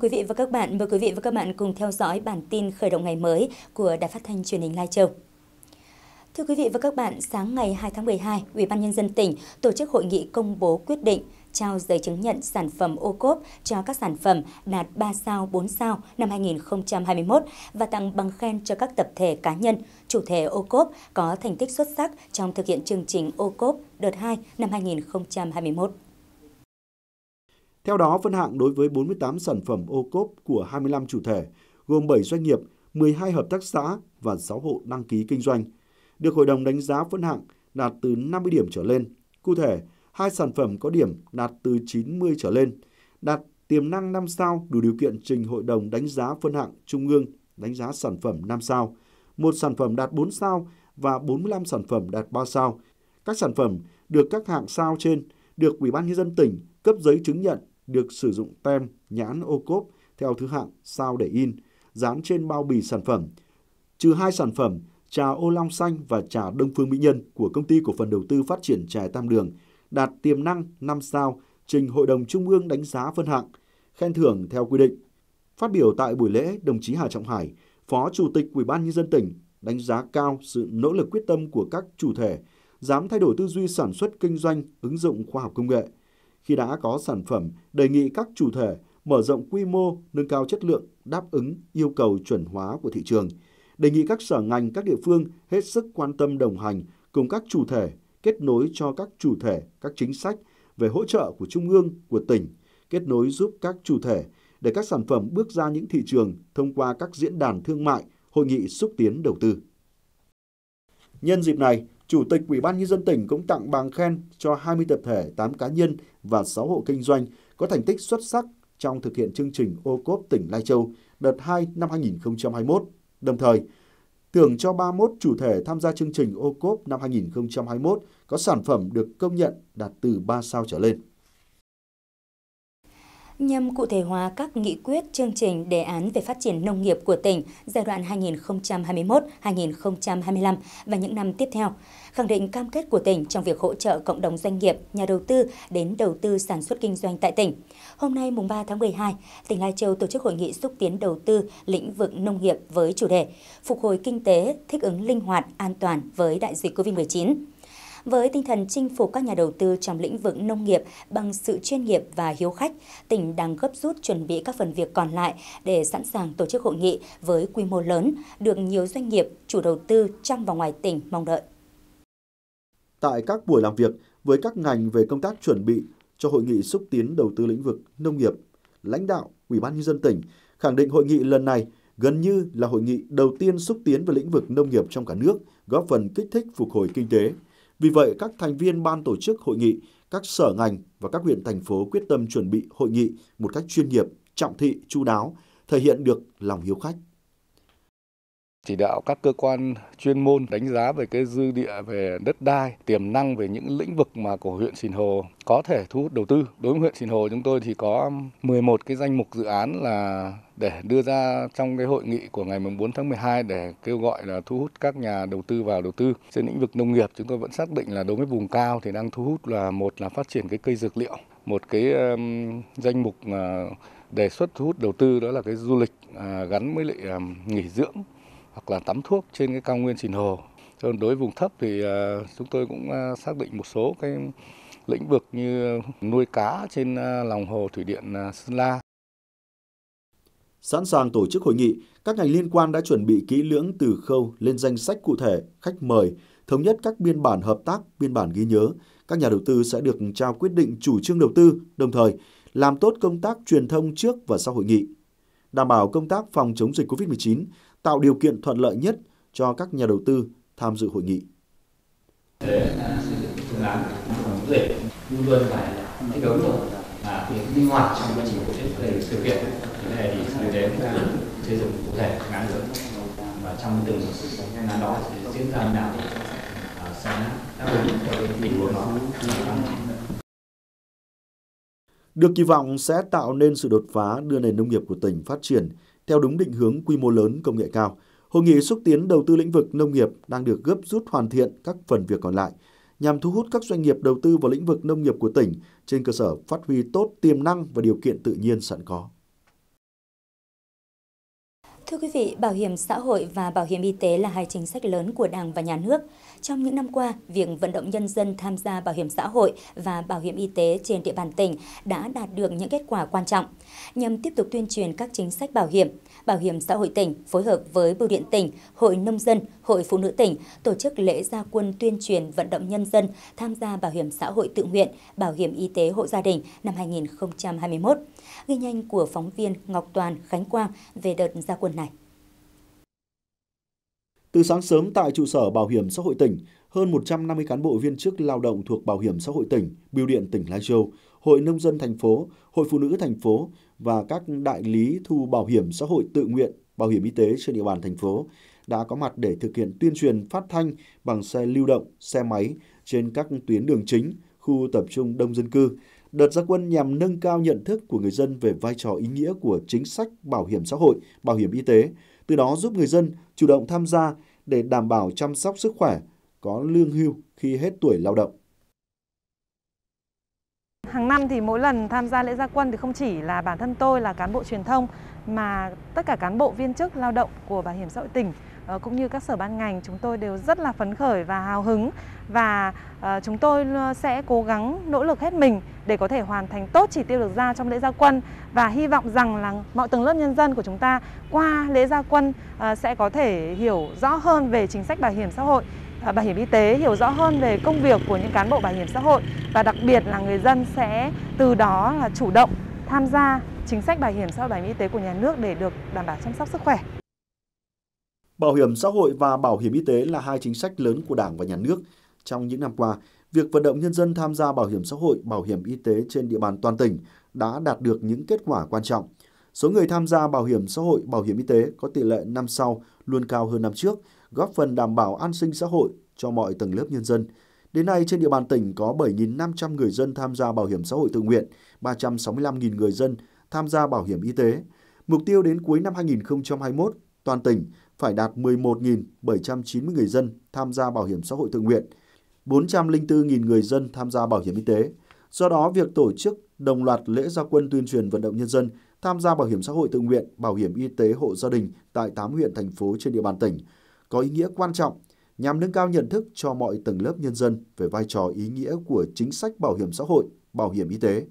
quý vị và các bạn, mời quý vị và các bạn cùng theo dõi bản tin khởi động ngày mới của Đài Phát thanh Truyền hình Lai Châu. Thưa quý vị và các bạn, sáng ngày 2 tháng 12, Ủy ban nhân dân tỉnh tổ chức hội nghị công bố quyết định trao giấy chứng nhận sản phẩm ô cốp cho các sản phẩm đạt 3 sao, 4 sao năm 2021 và tặng bằng khen cho các tập thể cá nhân, chủ thể ô cốp có thành tích xuất sắc trong thực hiện chương trình ô cốp đợt 2 năm 2021. Theo đó, phân hạng đối với 48 sản phẩm ô cốp của 25 chủ thể, gồm 7 doanh nghiệp, 12 hợp tác xã và 6 hộ đăng ký kinh doanh, được hội đồng đánh giá phân hạng đạt từ 50 điểm trở lên. Cụ thể, hai sản phẩm có điểm đạt từ 90 trở lên, đạt tiềm năng 5 sao đủ điều kiện trình hội đồng đánh giá phân hạng trung ương đánh giá sản phẩm 5 sao, một sản phẩm đạt 4 sao và 45 sản phẩm đạt 3 sao. Các sản phẩm được các hạng sao trên được Ủy ban nhân dân tỉnh cấp giấy chứng nhận được sử dụng tem nhãn ô cốp theo thứ hạng sao để in, dán trên bao bì sản phẩm, trừ hai sản phẩm trà ô long xanh và trà Đông Phương Mỹ Nhân của công ty cổ phần đầu tư phát triển trà Tam Đường đạt tiềm năng 5 sao trình Hội đồng Trung ương đánh giá phân hạng, khen thưởng theo quy định. Phát biểu tại buổi lễ, đồng chí Hà Trọng Hải, Phó Chủ tịch Ủy ban nhân dân tỉnh đánh giá cao sự nỗ lực quyết tâm của các chủ thể dám thay đổi tư duy sản xuất kinh doanh, ứng dụng khoa học công nghệ. Khi đã có sản phẩm, đề nghị các chủ thể mở rộng quy mô, nâng cao chất lượng, đáp ứng yêu cầu chuẩn hóa của thị trường. Đề nghị các sở ngành, các địa phương hết sức quan tâm đồng hành cùng các chủ thể, kết nối cho các chủ thể các chính sách về hỗ trợ của Trung ương, của tỉnh, kết nối giúp các chủ thể để các sản phẩm bước ra những thị trường thông qua các diễn đàn thương mại, hội nghị xúc tiến đầu tư. Nhân dịp này, Chủ tịch Ủy ban nhân dân tỉnh cũng tặng bằng khen cho 20 tập thể, 8 cá nhân và 6 hộ kinh doanh có thành tích xuất sắc trong thực hiện chương trình ô cốp tỉnh Lai Châu đợt 2 năm 2021. Đồng thời, thưởng cho 31 chủ thể tham gia chương trình ô cốp năm 2021 có sản phẩm được công nhận đạt từ 3 sao trở lên nhằm cụ thể hóa các nghị quyết, chương trình, đề án về phát triển nông nghiệp của tỉnh giai đoạn 2021-2025 và những năm tiếp theo, khẳng định cam kết của tỉnh trong việc hỗ trợ cộng đồng doanh nghiệp, nhà đầu tư đến đầu tư sản xuất kinh doanh tại tỉnh. Hôm nay, mùng 3 tháng 12, tỉnh Lai Châu tổ chức hội nghị xúc tiến đầu tư lĩnh vực nông nghiệp với chủ đề Phục hồi kinh tế, thích ứng linh hoạt, an toàn với đại dịch COVID-19 với tinh thần chinh phục các nhà đầu tư trong lĩnh vực nông nghiệp bằng sự chuyên nghiệp và hiếu khách, tỉnh đang gấp rút chuẩn bị các phần việc còn lại để sẵn sàng tổ chức hội nghị với quy mô lớn, được nhiều doanh nghiệp, chủ đầu tư trong và ngoài tỉnh mong đợi. Tại các buổi làm việc với các ngành về công tác chuẩn bị cho hội nghị xúc tiến đầu tư lĩnh vực nông nghiệp, lãnh đạo Ủy ban nhân dân tỉnh khẳng định hội nghị lần này gần như là hội nghị đầu tiên xúc tiến về lĩnh vực nông nghiệp trong cả nước, góp phần kích thích phục hồi kinh tế, vì vậy, các thành viên ban tổ chức hội nghị, các sở ngành và các huyện thành phố quyết tâm chuẩn bị hội nghị một cách chuyên nghiệp, trọng thị, chu đáo, thể hiện được lòng hiếu khách chỉ đạo các cơ quan chuyên môn đánh giá về cái dư địa về đất đai, tiềm năng về những lĩnh vực mà của huyện Sìn Hồ có thể thu hút đầu tư. Đối với huyện Sìn Hồ chúng tôi thì có 11 cái danh mục dự án là để đưa ra trong cái hội nghị của ngày 4 tháng 12 để kêu gọi là thu hút các nhà đầu tư vào đầu tư. Trên lĩnh vực nông nghiệp chúng tôi vẫn xác định là đối với vùng cao thì đang thu hút là một là phát triển cái cây dược liệu, một cái um, danh mục uh, đề xuất thu hút đầu tư đó là cái du lịch uh, gắn với lại uh, nghỉ dưỡng hoặc là tắm thuốc trên cái cao nguyên Sìn Hồ. Còn đối với vùng thấp thì à, chúng tôi cũng à, xác định một số cái lĩnh vực như nuôi cá trên à, lòng hồ thủy điện Sơn La. Sẵn sàng tổ chức hội nghị, các ngành liên quan đã chuẩn bị kỹ lưỡng từ khâu lên danh sách cụ thể, khách mời, thống nhất các biên bản hợp tác, biên bản ghi nhớ. Các nhà đầu tư sẽ được trao quyết định chủ trương đầu tư, đồng thời làm tốt công tác truyền thông trước và sau hội nghị. Đảm bảo công tác phòng chống dịch COVID-19, tạo điều kiện thuận lợi nhất cho các nhà đầu tư tham dự hội nghị. Để xây dựng phương án phòng dịch luôn luôn phải thích ứng được và việc linh hoạt trong quá trình tổ chức để thực hiện. Cái này thì sẽ đến xây dựng cụ thể phương án lớn và trong từng phương án đó sẽ diễn ra nào à, sẽ đáp ứng theo tình huống đó được kỳ vọng sẽ tạo nên sự đột phá đưa nền nông nghiệp của tỉnh phát triển theo đúng định hướng quy mô lớn, công nghệ cao. Hội nghị xúc tiến đầu tư lĩnh vực nông nghiệp đang được gấp rút hoàn thiện các phần việc còn lại, nhằm thu hút các doanh nghiệp đầu tư vào lĩnh vực nông nghiệp của tỉnh trên cơ sở phát huy tốt tiềm năng và điều kiện tự nhiên sẵn có. Thưa quý vị, bảo hiểm xã hội và bảo hiểm y tế là hai chính sách lớn của Đảng và Nhà nước. Trong những năm qua, việc vận động nhân dân tham gia bảo hiểm xã hội và bảo hiểm y tế trên địa bàn tỉnh đã đạt được những kết quả quan trọng. Nhằm tiếp tục tuyên truyền các chính sách bảo hiểm, Bảo hiểm xã hội tỉnh phối hợp với Bưu điện tỉnh, Hội Nông dân, Hội Phụ nữ tỉnh tổ chức lễ gia quân tuyên truyền vận động nhân dân tham gia bảo hiểm xã hội tự nguyện, bảo hiểm y tế hộ gia đình năm 2021. Ghi nhanh của phóng viên Ngọc Toàn, Khánh Quang về đợt gia quân này. Từ sáng sớm tại trụ sở Bảo hiểm xã hội tỉnh, hơn 150 cán bộ viên chức lao động thuộc Bảo hiểm xã hội tỉnh, Bưu điện tỉnh Lai Châu, Hội Nông dân thành phố, Hội Phụ nữ thành phố và các đại lý thu bảo hiểm xã hội tự nguyện, bảo hiểm y tế trên địa bàn thành phố đã có mặt để thực hiện tuyên truyền phát thanh bằng xe lưu động, xe máy trên các tuyến đường chính, khu tập trung đông dân cư. Đợt gia quân nhằm nâng cao nhận thức của người dân về vai trò ý nghĩa của chính sách bảo hiểm xã hội, bảo hiểm y tế, từ đó giúp người dân chủ động tham gia để đảm bảo chăm sóc sức khỏe, có lương hưu khi hết tuổi lao động. Hàng năm thì mỗi lần tham gia lễ gia quân thì không chỉ là bản thân tôi là cán bộ truyền thông mà tất cả cán bộ viên chức lao động của Bảo hiểm xã hội tỉnh Ờ, cũng như các sở ban ngành, chúng tôi đều rất là phấn khởi và hào hứng. Và ờ, chúng tôi sẽ cố gắng nỗ lực hết mình để có thể hoàn thành tốt chỉ tiêu được ra trong lễ gia quân. Và hy vọng rằng là mọi tầng lớp nhân dân của chúng ta qua lễ gia quân ờ, sẽ có thể hiểu rõ hơn về chính sách bảo hiểm xã hội bảo hiểm y tế, hiểu rõ hơn về công việc của những cán bộ bảo hiểm xã hội. Và đặc biệt là người dân sẽ từ đó là chủ động tham gia chính sách bảo hiểm xã hội, bảo hiểm y tế của nhà nước để được đảm bảo chăm sóc sức khỏe. Bảo hiểm xã hội và bảo hiểm y tế là hai chính sách lớn của Đảng và Nhà nước. Trong những năm qua, việc vận động nhân dân tham gia bảo hiểm xã hội, bảo hiểm y tế trên địa bàn toàn tỉnh đã đạt được những kết quả quan trọng. Số người tham gia bảo hiểm xã hội, bảo hiểm y tế có tỷ lệ năm sau luôn cao hơn năm trước, góp phần đảm bảo an sinh xã hội cho mọi tầng lớp nhân dân. Đến nay, trên địa bàn tỉnh có 7.500 người dân tham gia bảo hiểm xã hội tự nguyện, 365.000 người dân tham gia bảo hiểm y tế. Mục tiêu đến cuối năm 2021, toàn tỉnh phải đạt 11.790 người dân tham gia bảo hiểm xã hội tự nguyện, 404.000 người dân tham gia bảo hiểm y tế. Do đó, việc tổ chức đồng loạt lễ gia quân tuyên truyền vận động nhân dân tham gia bảo hiểm xã hội tự nguyện, bảo hiểm y tế hộ gia đình tại 8 huyện thành phố trên địa bàn tỉnh có ý nghĩa quan trọng nhằm nâng cao nhận thức cho mọi tầng lớp nhân dân về vai trò ý nghĩa của chính sách bảo hiểm xã hội, bảo hiểm y tế,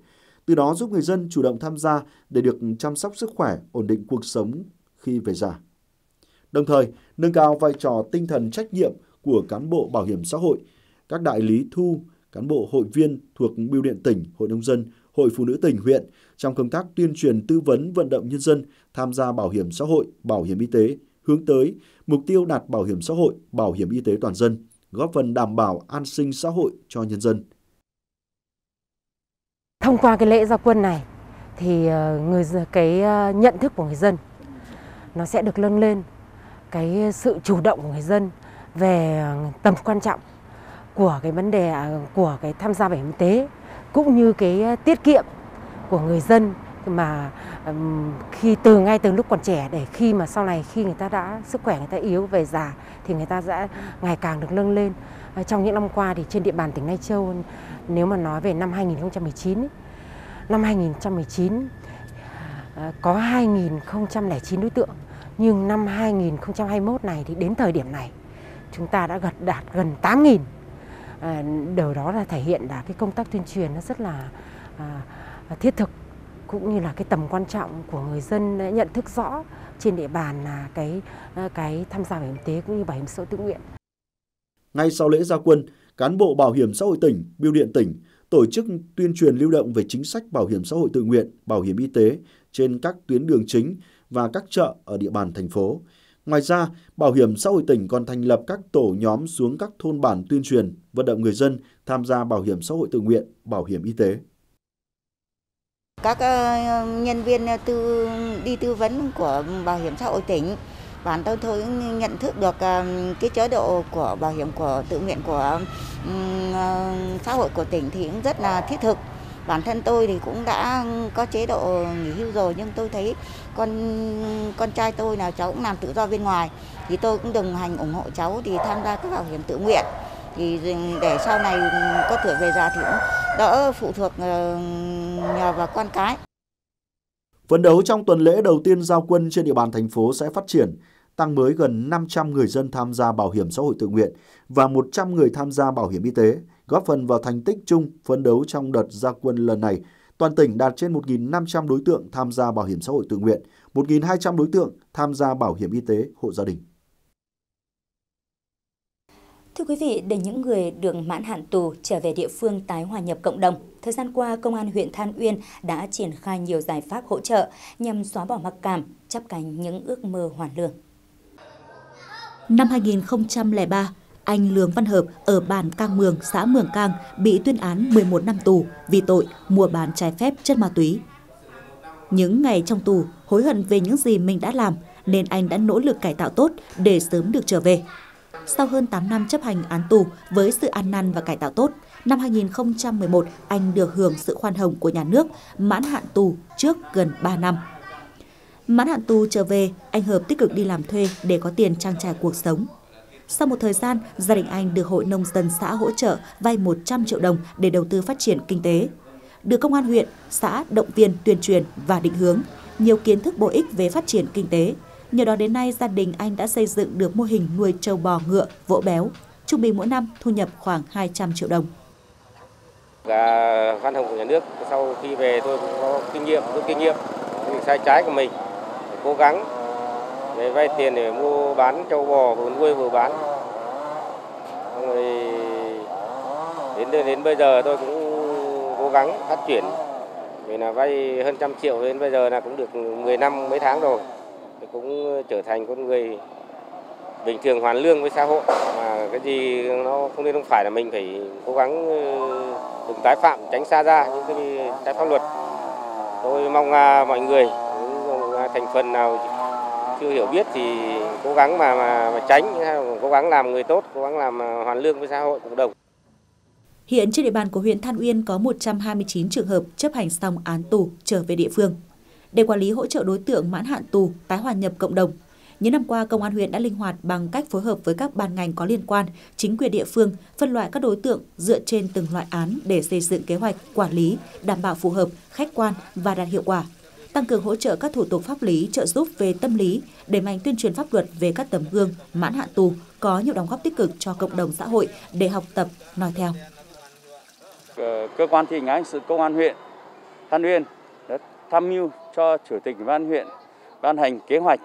từ đó giúp người dân chủ động tham gia để được chăm sóc sức khỏe, ổn định cuộc sống khi về già. Đồng thời, nâng cao vai trò tinh thần trách nhiệm của cán bộ bảo hiểm xã hội, các đại lý thu, cán bộ hội viên thuộc Bưu điện tỉnh, Hội nông dân, Hội phụ nữ tỉnh huyện trong công tác tuyên truyền tư vấn vận động nhân dân tham gia bảo hiểm xã hội, bảo hiểm y tế hướng tới mục tiêu đạt bảo hiểm xã hội, bảo hiểm y tế toàn dân, góp phần đảm bảo an sinh xã hội cho nhân dân. Thông qua cái lễ gia quân này thì ờ, người cái ờ, nhận thức của người dân nó sẽ được nâng lên cái sự chủ động của người dân về tầm quan trọng của cái vấn đề à, của cái tham gia bảo hiểm y tế, cũng như cái tiết kiệm của người dân mà khi từ ngay từ lúc còn trẻ để khi mà sau này khi người ta đã, sức khỏe người ta yếu về già thì người ta sẽ ngày càng được nâng lên. Ờ, trong những năm qua thì trên địa bàn tỉnh Lai Châu, nếu mà nói về năm 2019 năm 2019 ờ, có 2009 đối tượng nhưng năm 2021 này thì đến thời điểm này chúng ta đã gật đạt gần 8.000 à, điều đó là thể hiện là cái công tác tuyên truyền nó rất là à, à thiết thực cũng như là cái tầm quan trọng của người dân nhận thức rõ trên địa bàn là cái à, cái tham gia bảo hiểm y tế cũng như bảo hiểm xã hội tự nguyện. Ngay sau lễ gia quân, cán bộ bảo hiểm xã hội tỉnh, bưu điện tỉnh tổ chức tuyên truyền lưu động về chính sách bảo hiểm xã hội tự nguyện, bảo hiểm y tế trên các tuyến đường chính và các chợ ở địa bàn thành phố. Ngoài ra, Bảo hiểm xã hội tỉnh còn thành lập các tổ nhóm xuống các thôn bản tuyên truyền, vận động người dân tham gia bảo hiểm xã hội tự nguyện, bảo hiểm y tế. Các ờ, nhân viên tư đi tư vấn của bảo hiểm xã hội tỉnh bản thân tôi cũng nhận thức được ờ, cái chế độ của bảo hiểm của tự nguyện của ờ, xã hội của tỉnh thì cũng rất là thiết thực bản thân tôi thì cũng đã có chế độ nghỉ hưu rồi nhưng tôi thấy con con trai tôi là cháu cũng làm tự do bên ngoài. Thì tôi cũng đồng hành ủng hộ cháu thì tham gia các bảo hiểm tự nguyện. Thì để sau này có tuổi về già thì cũng đỡ phụ thuộc ờ, nhờ vào con cái. Phấn đấu trong tuần lễ đầu tiên giao quân trên địa bàn thành phố sẽ phát triển, tăng mới gần 500 người dân tham gia bảo hiểm xã hội tự nguyện và 100 người tham gia bảo hiểm y tế, góp phần vào thành tích chung phấn đấu trong đợt gia quân lần này. Toàn tỉnh đạt trên 1.500 đối tượng tham gia bảo hiểm xã hội tự nguyện, 1.200 đối tượng tham gia bảo hiểm y tế hộ gia đình. Thưa quý vị, để những người được mãn hạn tù trở về địa phương tái hòa nhập cộng đồng, thời gian qua, Công an huyện Than Uyên đã triển khai nhiều giải pháp hỗ trợ nhằm xóa bỏ mặc cảm, chấp cánh những ước mơ hoàn lương. Năm 2003, anh Lương Văn Hợp ở bản Cang Mường, xã Mường Cang bị tuyên án 11 năm tù vì tội mua bán trái phép chất ma túy. Những ngày trong tù, hối hận về những gì mình đã làm nên anh đã nỗ lực cải tạo tốt để sớm được trở về. Sau hơn 8 năm chấp hành án tù với sự ăn năn và cải tạo tốt, năm 2011 anh được hưởng sự khoan hồng của nhà nước, mãn hạn tù trước gần 3 năm. Mãn hạn tù trở về, anh Hợp tích cực đi làm thuê để có tiền trang trải cuộc sống. Sau một thời gian, gia đình anh được Hội Nông dân xã hỗ trợ vay 100 triệu đồng để đầu tư phát triển kinh tế. Được công an huyện, xã động viên tuyên truyền và định hướng, nhiều kiến thức bổ ích về phát triển kinh tế. Nhờ đó đến nay, gia đình anh đã xây dựng được mô hình nuôi trâu bò ngựa, vỗ béo. Trung bình mỗi năm thu nhập khoảng 200 triệu đồng. Và văn hồng của nhà nước, sau khi về tôi cũng có kinh nghiệm, rút kinh nghiệm, những sai trái của mình, cố gắng để vay tiền để mua bán trâu bò vừa nuôi vừa bán. Rồi đến đến bây giờ tôi cũng cố gắng phát triển. Vì là vay hơn trăm triệu đến bây giờ là cũng được 10 năm, mấy tháng rồi. Thì cũng trở thành con người bình thường hoàn lương với xã hội. Mà cái gì nó không nên không phải là mình phải cố gắng ờ, đừng tái phạm, tránh xa ra những cái trái pháp luật. Tôi mong à, mọi người, những à, thành phần nào chưa hiểu biết thì cố gắng mà mà, mà tránh cố gắng làm người tốt cố gắng làm à, hoàn lương với xã hội cộng đồng Hiện trên địa bàn của huyện Than Uyên có 129 trường hợp chấp hành xong án tù trở về địa phương. Để quản lý hỗ trợ đối tượng mãn hạn tù tái hòa nhập cộng đồng, những năm qua, Công an huyện đã linh hoạt bằng cách phối hợp với các ban ngành có liên quan, chính quyền địa phương, phân loại các đối tượng dựa trên từng loại án để xây dựng kế hoạch quản lý, đảm bảo phù hợp, khách quan và đạt hiệu quả tăng cường hỗ trợ các thủ tục pháp lý trợ giúp về tâm lý, đẩy mạnh tuyên truyền pháp luật về các tấm gương mãn hạn tù có nhiều đóng góp tích cực cho cộng đồng xã hội để học tập, nói theo. Cơ quan thi hành án sự công an huyện Than Uyên đã tham mưu cho chủ tịch ban huyện ban hành kế hoạch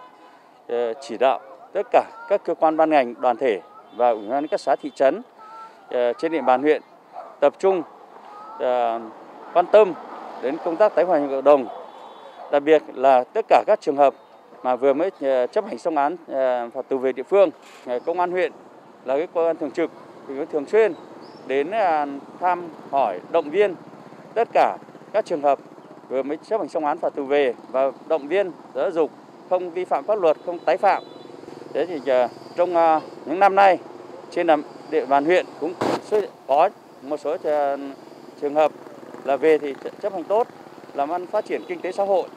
ờ, chỉ đạo tất cả các cơ quan ban ngành đoàn thể và ủy ban các xã thị trấn ờ, trên địa bàn huyện tập trung ờ, quan tâm đến công tác tái hòa nhập cộng đồng đặc biệt là tất cả các trường hợp mà vừa mới ờ, chấp hành xong án ờ, phạt tù về địa phương ờ, công an huyện là cái cơ quan thường trực thì thường xuyên đến thăm, hỏi, động viên tất cả các trường hợp vừa mới chấp hành xong án phạt tù về và động viên, giáo dục, không vi phạm pháp luật, không tái phạm. Thế thì trong những năm nay trên địa bàn huyện cũng có một số trường hợp là về thì chấp hành tốt làm ăn phát triển kinh tế xã hội.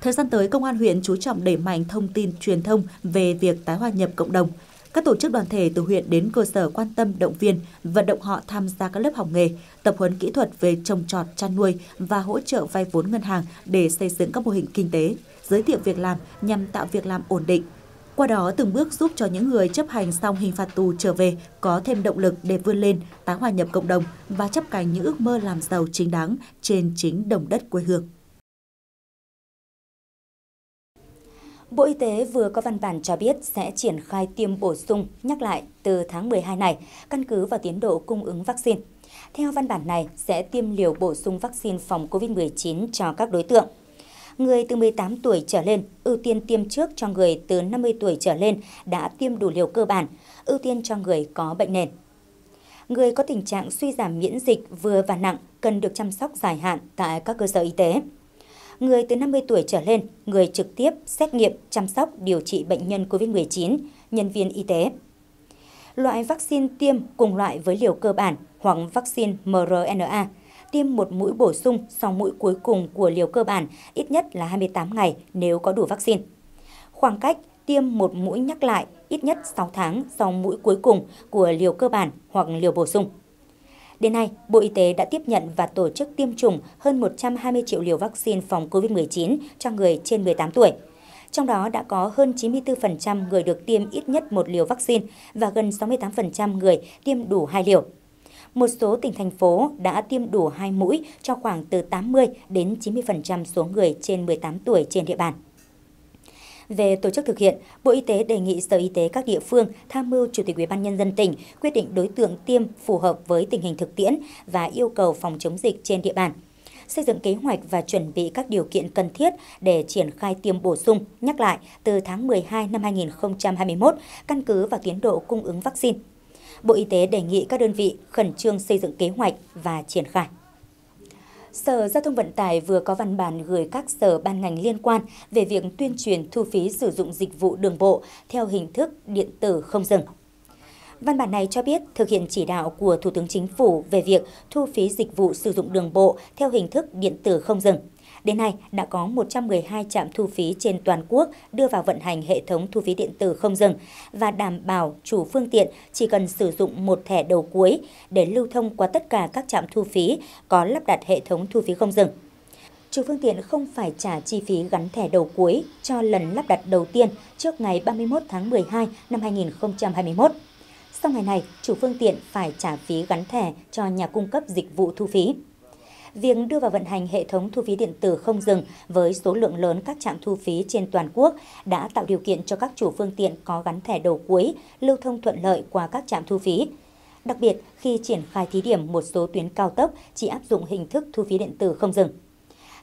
Thời gian tới, Công an huyện chú trọng đẩy mạnh thông tin truyền thông về việc tái hòa nhập cộng đồng. Các tổ chức đoàn thể từ huyện đến cơ sở quan tâm động viên, vận động họ tham gia các lớp học nghề, tập huấn kỹ thuật về trồng trọt, chăn nuôi và hỗ trợ vay vốn ngân hàng để xây dựng các mô hình kinh tế, giới thiệu việc làm nhằm tạo việc làm ổn định. Qua đó từng bước giúp cho những người chấp hành xong hình phạt tù trở về có thêm động lực để vươn lên, tái hòa nhập cộng đồng và chấp cánh những ước mơ làm giàu chính đáng trên chính đồng đất quê hương. Bộ Y tế vừa có văn bản cho biết sẽ triển khai tiêm bổ sung nhắc lại từ tháng 12 này, căn cứ vào tiến độ cung ứng vaccine. Theo văn bản này, sẽ tiêm liều bổ sung vaccine phòng COVID-19 cho các đối tượng. Người từ 18 tuổi trở lên ưu tiên tiêm trước cho người từ 50 tuổi trở lên đã tiêm đủ liều cơ bản, ưu tiên cho người có bệnh nền. Người có tình trạng suy giảm miễn dịch vừa và nặng cần được chăm sóc dài hạn tại các cơ sở y tế người từ 50 tuổi trở lên, người trực tiếp xét nghiệm, chăm sóc, điều trị bệnh nhân COVID-19, nhân viên y tế. Loại vaccine tiêm cùng loại với liều cơ bản hoặc vaccine mRNA, tiêm một mũi bổ sung sau mũi cuối cùng của liều cơ bản ít nhất là 28 ngày nếu có đủ vaccine. Khoảng cách tiêm một mũi nhắc lại ít nhất 6 tháng sau mũi cuối cùng của liều cơ bản hoặc liều bổ sung. Đến nay, Bộ Y tế đã tiếp nhận và tổ chức tiêm chủng hơn 120 triệu liều vaccine phòng COVID-19 cho người trên 18 tuổi. Trong đó đã có hơn 94% người được tiêm ít nhất một liều vaccine và gần 68% người tiêm đủ hai liều. Một số tỉnh thành phố đã tiêm đủ hai mũi cho khoảng từ 80 đến 90% số người trên 18 tuổi trên địa bàn. Về tổ chức thực hiện, Bộ Y tế đề nghị Sở Y tế các địa phương tham mưu Chủ tịch Ủy ban nhân dân tỉnh quyết định đối tượng tiêm phù hợp với tình hình thực tiễn và yêu cầu phòng chống dịch trên địa bàn xây dựng kế hoạch và chuẩn bị các điều kiện cần thiết để triển khai tiêm bổ sung, nhắc lại từ tháng 12 năm 2021, căn cứ vào tiến độ cung ứng vaccine. Bộ Y tế đề nghị các đơn vị khẩn trương xây dựng kế hoạch và triển khai. Sở Giao thông Vận tải vừa có văn bản gửi các sở ban ngành liên quan về việc tuyên truyền thu phí sử dụng dịch vụ đường bộ theo hình thức điện tử không dừng. Văn bản này cho biết thực hiện chỉ đạo của Thủ tướng Chính phủ về việc thu phí dịch vụ sử dụng đường bộ theo hình thức điện tử không dừng. Đến nay, đã có 112 trạm thu phí trên toàn quốc đưa vào vận hành hệ thống thu phí điện tử không dừng và đảm bảo chủ phương tiện chỉ cần sử dụng một thẻ đầu cuối để lưu thông qua tất cả các trạm thu phí có lắp đặt hệ thống thu phí không dừng. Chủ phương tiện không phải trả chi phí gắn thẻ đầu cuối cho lần lắp đặt đầu tiên trước ngày 31 tháng 12 năm 2021. Sau ngày này, chủ phương tiện phải trả phí gắn thẻ cho nhà cung cấp dịch vụ thu phí. Việc đưa vào vận hành hệ thống thu phí điện tử không dừng với số lượng lớn các trạm thu phí trên toàn quốc đã tạo điều kiện cho các chủ phương tiện có gắn thẻ đầu cuối lưu thông thuận lợi qua các trạm thu phí. Đặc biệt, khi triển khai thí điểm một số tuyến cao tốc chỉ áp dụng hình thức thu phí điện tử không dừng.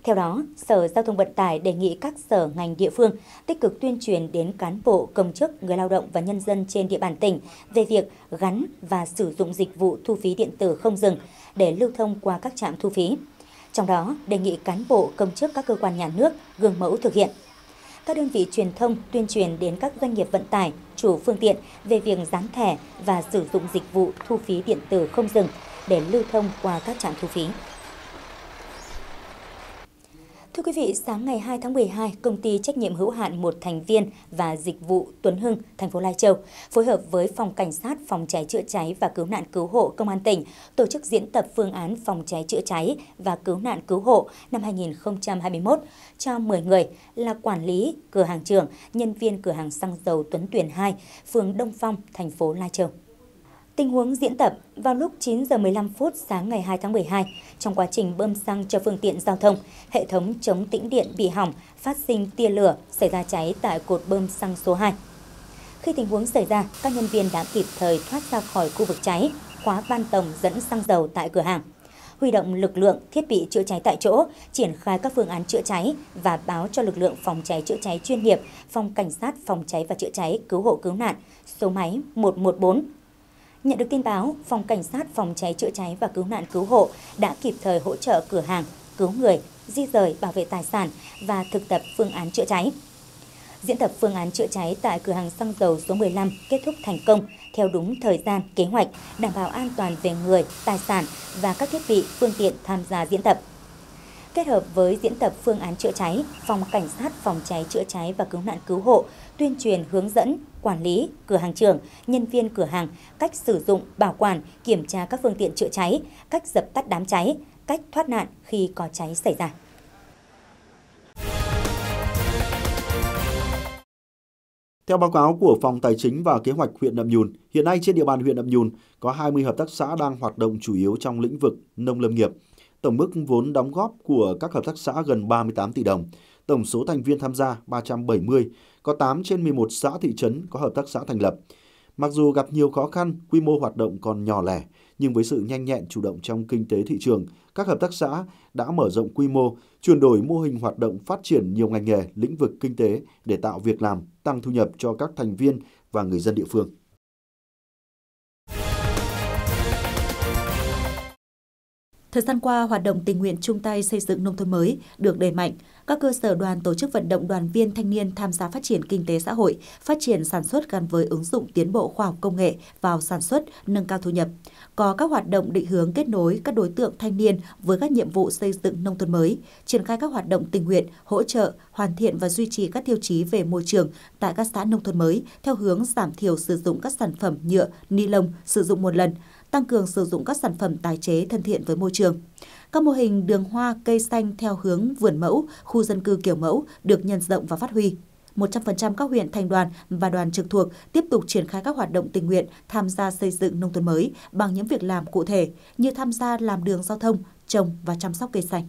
Theo đó, Sở Giao thông Vận tải đề nghị các sở ngành địa phương tích cực tuyên truyền đến cán bộ, công chức, người lao động và nhân dân trên địa bàn tỉnh về việc gắn và sử dụng dịch vụ thu phí điện tử không dừng để lưu thông qua các trạm thu phí. Trong đó, đề nghị cán bộ, công chức các cơ quan nhà nước gương mẫu thực hiện. Các đơn vị truyền thông tuyên truyền đến các doanh nghiệp vận tải, chủ phương tiện về việc dán thẻ và sử dụng dịch vụ thu phí điện tử không dừng để lưu thông qua các trạm thu phí. Thưa quý vị, sáng ngày 2 tháng 12, công ty trách nhiệm hữu hạn một thành viên và dịch vụ Tuấn Hưng, thành phố Lai Châu, phối hợp với Phòng Cảnh sát Phòng cháy chữa cháy và Cứu nạn Cứu hộ Công an tỉnh tổ chức diễn tập phương án phòng cháy chữa cháy và cứu nạn cứu hộ năm 2021 cho 10 người là quản lý, cửa hàng trưởng, nhân viên cửa hàng xăng dầu Tuấn Tuyền 2, phường Đông Phong, thành phố Lai Châu. Tình huống diễn tập vào lúc 9 giờ 15 phút sáng ngày 2 tháng 12, trong quá trình bơm xăng cho phương tiện giao thông, hệ thống chống tĩnh điện bị hỏng, phát sinh tia lửa, xảy ra cháy tại cột bơm xăng số 2. Khi tình huống xảy ra, các nhân viên đã kịp thời thoát ra khỏi khu vực cháy, khóa ban tổng dẫn xăng dầu tại cửa hàng. Huy động lực lượng, thiết bị chữa cháy tại chỗ, triển khai các phương án chữa cháy và báo cho lực lượng phòng cháy chữa cháy chuyên nghiệp, phòng cảnh sát phòng cháy và chữa cháy cứu hộ cứu nạn. Số máy 114 Nhận được tin báo, Phòng Cảnh sát Phòng cháy chữa cháy và Cứu nạn Cứu hộ đã kịp thời hỗ trợ cửa hàng, cứu người, di rời bảo vệ tài sản và thực tập phương án chữa cháy. Diễn tập phương án chữa cháy tại cửa hàng xăng dầu số 15 kết thúc thành công theo đúng thời gian, kế hoạch, đảm bảo an toàn về người, tài sản và các thiết bị, phương tiện tham gia diễn tập. Kết hợp với diễn tập phương án chữa cháy, Phòng Cảnh sát Phòng cháy chữa cháy và Cứu nạn Cứu hộ tuyên truyền hướng dẫn quản lý, cửa hàng trưởng, nhân viên cửa hàng cách sử dụng, bảo quản, kiểm tra các phương tiện chữa cháy, cách dập tắt đám cháy, cách thoát nạn khi có cháy xảy ra. Theo báo cáo của Phòng Tài chính và Kế hoạch huyện Nậm Nhùn, hiện nay trên địa bàn huyện Nậm Nhùn có 20 hợp tác xã đang hoạt động chủ yếu trong lĩnh vực nông lâm nghiệp. Tổng mức vốn đóng góp của các hợp tác xã gần 38 tỷ đồng. Tổng số thành viên tham gia 370, có 8 trên 11 xã thị trấn có hợp tác xã thành lập. Mặc dù gặp nhiều khó khăn, quy mô hoạt động còn nhỏ lẻ, nhưng với sự nhanh nhẹn chủ động trong kinh tế thị trường, các hợp tác xã đã mở rộng quy mô, chuyển đổi mô hình hoạt động phát triển nhiều ngành nghề, lĩnh vực kinh tế để tạo việc làm, tăng thu nhập cho các thành viên và người dân địa phương. Thời gian qua, hoạt động tình nguyện chung tay xây dựng nông thôn mới được đẩy mạnh. Các cơ sở đoàn tổ chức vận động đoàn viên thanh niên tham gia phát triển kinh tế xã hội, phát triển sản xuất gắn với ứng dụng tiến bộ khoa học công nghệ vào sản xuất, nâng cao thu nhập. Có các hoạt động định hướng kết nối các đối tượng thanh niên với các nhiệm vụ xây dựng nông thôn mới, triển khai các hoạt động tình nguyện, hỗ trợ, hoàn thiện và duy trì các tiêu chí về môi trường tại các xã nông thôn mới theo hướng giảm thiểu sử dụng các sản phẩm nhựa, ni lông sử dụng một lần, tăng cường sử dụng các sản phẩm tái chế thân thiện với môi trường. Các mô hình đường hoa cây xanh theo hướng vườn mẫu, khu dân cư kiểu mẫu được nhân rộng và phát huy. 100% các huyện thành đoàn và đoàn trực thuộc tiếp tục triển khai các hoạt động tình nguyện tham gia xây dựng nông thôn mới bằng những việc làm cụ thể như tham gia làm đường giao thông, trồng và chăm sóc cây xanh.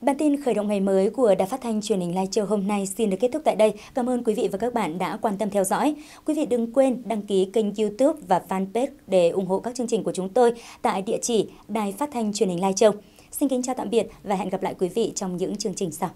Bản tin khởi động ngày mới của Đài Phát thanh Truyền hình Lai Châu hôm nay xin được kết thúc tại đây. Cảm ơn quý vị và các bạn đã quan tâm theo dõi. Quý vị đừng quên đăng ký kênh YouTube và fanpage để ủng hộ các chương trình của chúng tôi tại địa chỉ Đài Phát thanh Truyền hình Lai Châu. Xin kính chào tạm biệt và hẹn gặp lại quý vị trong những chương trình sau.